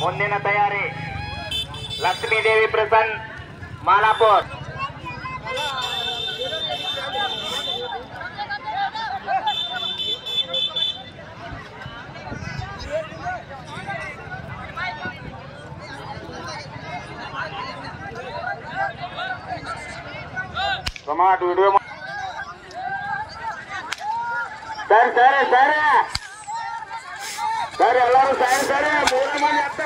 ಮುಂದಿನ ತಯಾರಿ Lakshmidevi Prasan ಮಾಲಾಪುರ್ smart video ಸರಿ ಸರಿ ಸರಿ ಸರಿ ಎಲ್ಲರೂ ಸರಿ ಸರಿ ಮೂರು ಮಂದಿ ಅತ್ತ